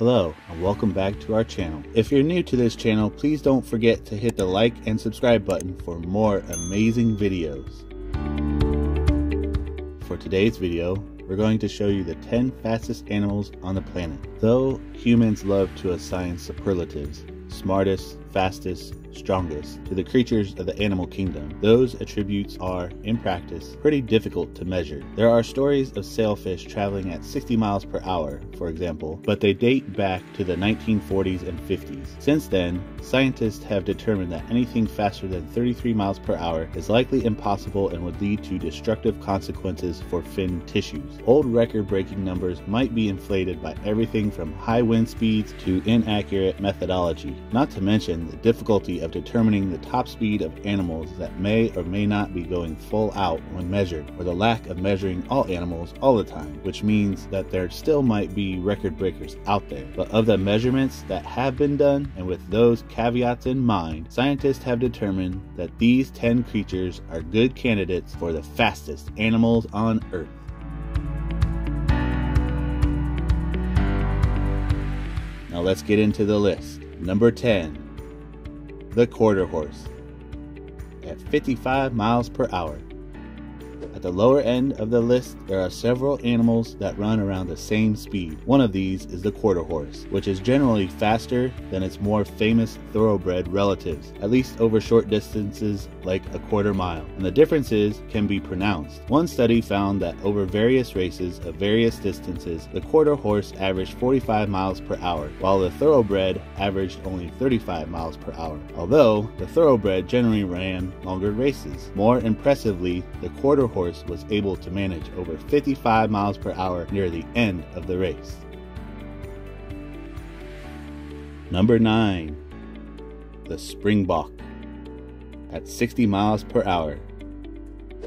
Hello and welcome back to our channel. If you're new to this channel, please don't forget to hit the like and subscribe button for more amazing videos. For today's video, we're going to show you the 10 fastest animals on the planet. Though humans love to assign superlatives, smartest, fastest, strongest to the creatures of the animal kingdom. Those attributes are, in practice, pretty difficult to measure. There are stories of sailfish traveling at 60 miles per hour, for example, but they date back to the 1940s and 50s. Since then, scientists have determined that anything faster than 33 miles per hour is likely impossible and would lead to destructive consequences for fin tissues. Old record breaking numbers might be inflated by everything from high wind speeds to inaccurate methodology, not to mention the difficulty of determining the top speed of animals that may or may not be going full out when measured, or the lack of measuring all animals all the time, which means that there still might be record breakers out there. But of the measurements that have been done, and with those caveats in mind, scientists have determined that these 10 creatures are good candidates for the fastest animals on Earth. Now let's get into the list. Number 10 the quarter horse at 55 miles per hour. At the lower end of the list, there are several animals that run around the same speed. One of these is the quarter horse, which is generally faster than its more famous thoroughbred relatives, at least over short distances like a quarter mile, and the differences can be pronounced. One study found that over various races of various distances, the quarter horse averaged 45 miles per hour, while the thoroughbred averaged only 35 miles per hour, although the thoroughbred generally ran longer races. More impressively, the quarter horse was able to manage over 55 miles per hour near the end of the race. Number 9. The Springbok at 60 miles per hour.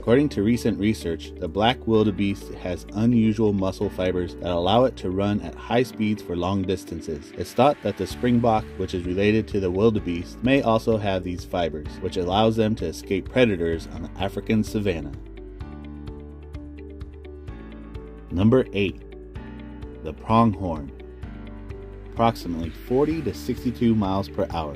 According to recent research, the black wildebeest has unusual muscle fibers that allow it to run at high speeds for long distances. It's thought that the springbok, which is related to the wildebeest, may also have these fibers, which allows them to escape predators on the African savanna. Number 8. The pronghorn. Approximately 40 to 62 miles per hour.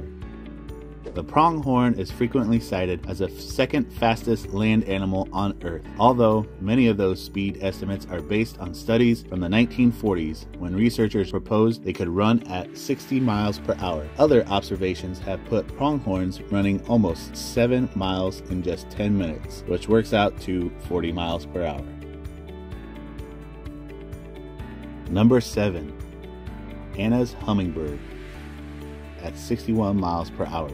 The pronghorn is frequently cited as the second fastest land animal on Earth, although many of those speed estimates are based on studies from the 1940s when researchers proposed they could run at 60 miles per hour. Other observations have put pronghorns running almost 7 miles in just 10 minutes, which works out to 40 miles per hour. Number 7. Anna's Hummingbird at 61 miles per hour.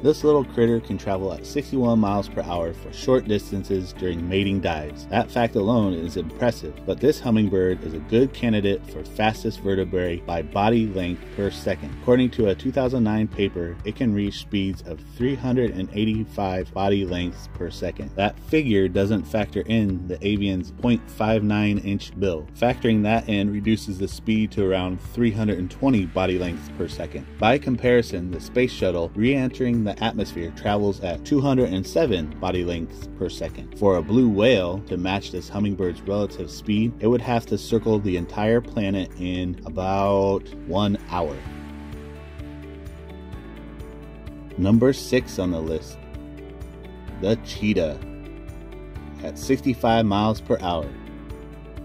This little critter can travel at 61 miles per hour for short distances during mating dives. That fact alone is impressive, but this hummingbird is a good candidate for fastest vertebrate by body length per second. According to a 2009 paper, it can reach speeds of 385 body lengths per second. That figure doesn't factor in the avian's 0.59 inch bill. Factoring that in reduces the speed to around 320 body lengths per second. By comparison, the space shuttle re-entering the atmosphere travels at 207 body lengths per second. For a blue whale to match this hummingbird's relative speed, it would have to circle the entire planet in about one hour. Number 6 on the list the cheetah at 65 miles per hour.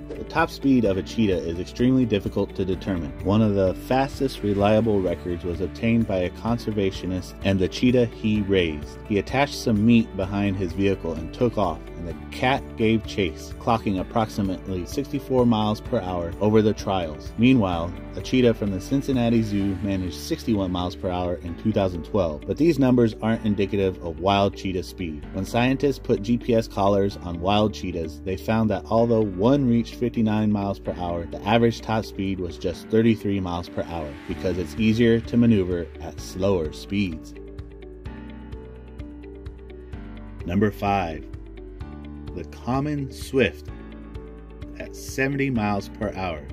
The top speed of a cheetah is extremely difficult to determine. One of the fastest reliable records was obtained by a conservationist and the cheetah he raised. He attached some meat behind his vehicle and took off, and the cat gave chase, clocking approximately 64 miles per hour over the trials. Meanwhile, a cheetah from the Cincinnati Zoo managed 61 miles per hour in 2012, but these numbers aren't indicative of wild cheetah speed. When scientists put GPS collars on wild cheetahs, they found that although one reached 59 miles per hour, the average top speed was just 33 miles per hour because it's easier to maneuver at slower speeds. Number 5. The common swift at 70 miles per hour.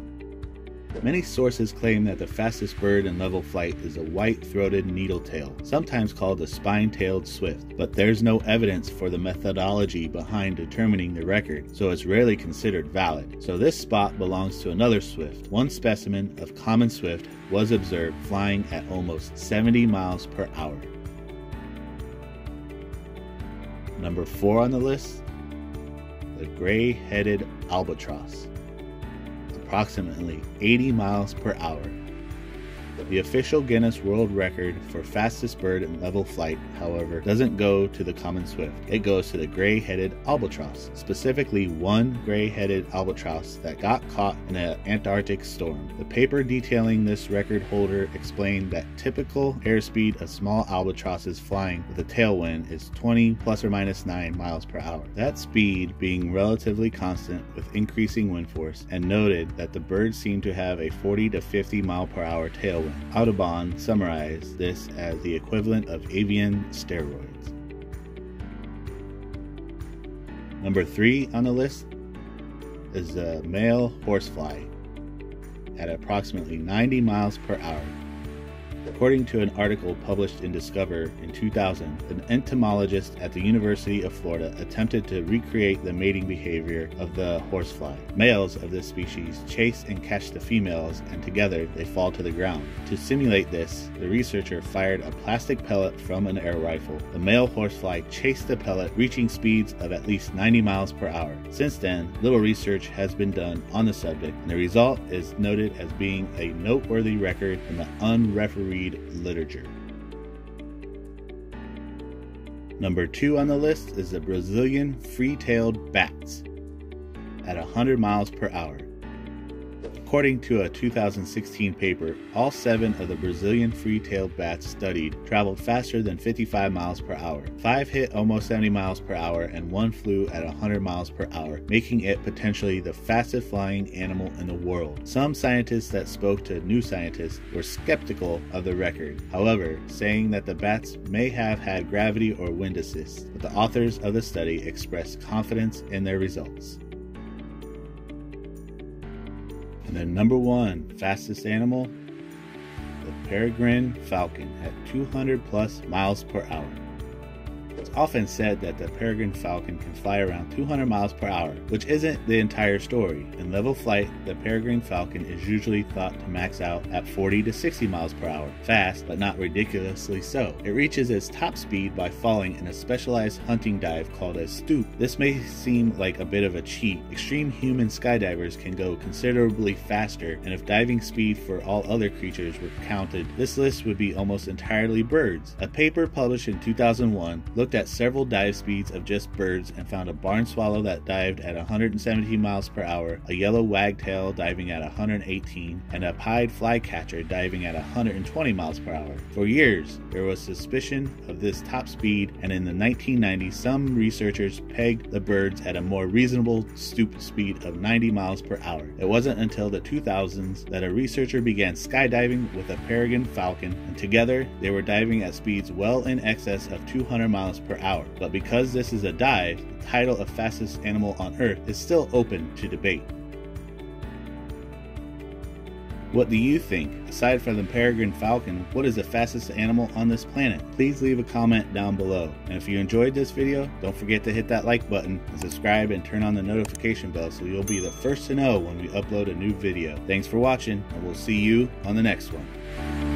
Many sources claim that the fastest bird in level flight is a white-throated needletail, sometimes called a spine-tailed swift, but there's no evidence for the methodology behind determining the record, so it's rarely considered valid. So this spot belongs to another swift. One specimen of common swift was observed flying at almost 70 miles per hour. Number 4 on the list, the gray-headed albatross approximately 80 miles per hour. The official Guinness World Record for fastest bird in level flight, however, doesn't go to the common swift. It goes to the gray headed albatross, specifically one gray headed albatross that got caught in an Antarctic storm. The paper detailing this record holder explained that typical airspeed of small albatrosses flying with a tailwind is 20 plus or minus 9 miles per hour. That speed being relatively constant with increasing wind force, and noted that the birds seem to have a 40 to 50 mile per hour tailwind. Audubon summarized this as the equivalent of avian steroids. Number three on the list is the male horsefly at approximately 90 miles per hour. According to an article published in Discover in 2000, an entomologist at the University of Florida attempted to recreate the mating behavior of the horsefly. Males of this species chase and catch the females, and together they fall to the ground. To simulate this, the researcher fired a plastic pellet from an air rifle. The male horsefly chased the pellet, reaching speeds of at least 90 miles per hour. Since then, little research has been done on the subject, and the result is noted as being a noteworthy record in the unrefereed read literature. Number two on the list is the Brazilian free tailed bats at 100 miles per hour. According to a 2016 paper, all seven of the Brazilian free-tailed bats studied traveled faster than 55 miles per hour. Five hit almost 70 miles per hour, and one flew at 100 miles per hour, making it potentially the fastest flying animal in the world. Some scientists that spoke to New Scientist were skeptical of the record, however, saying that the bats may have had gravity or wind assist, but the authors of the study expressed confidence in their results. And the number one fastest animal, the peregrine falcon at 200 plus miles per hour. It's often said that the peregrine falcon can fly around 200 miles per hour, which isn't the entire story. In level flight, the peregrine falcon is usually thought to max out at 40 to 60 miles per hour, fast but not ridiculously so. It reaches its top speed by falling in a specialized hunting dive called a stoop. This may seem like a bit of a cheat. Extreme human skydivers can go considerably faster, and if diving speed for all other creatures were counted, this list would be almost entirely birds. A paper published in 2001 looked looked at several dive speeds of just birds and found a barn swallow that dived at 117 miles per hour, a yellow wagtail diving at 118, and a pied flycatcher diving at 120 miles per hour. For years, there was suspicion of this top speed, and in the 1990s, some researchers pegged the birds at a more reasonable stoop speed of 90 miles per hour. It wasn't until the 2000s that a researcher began skydiving with a peregrine falcon, and together they were diving at speeds well in excess of 200 miles per hour. But because this is a dive, the title of fastest animal on Earth is still open to debate. What do you think? Aside from the peregrine falcon, what is the fastest animal on this planet? Please leave a comment down below. And if you enjoyed this video, don't forget to hit that like button and subscribe and turn on the notification bell so you'll be the first to know when we upload a new video. Thanks for watching, and we'll see you on the next one.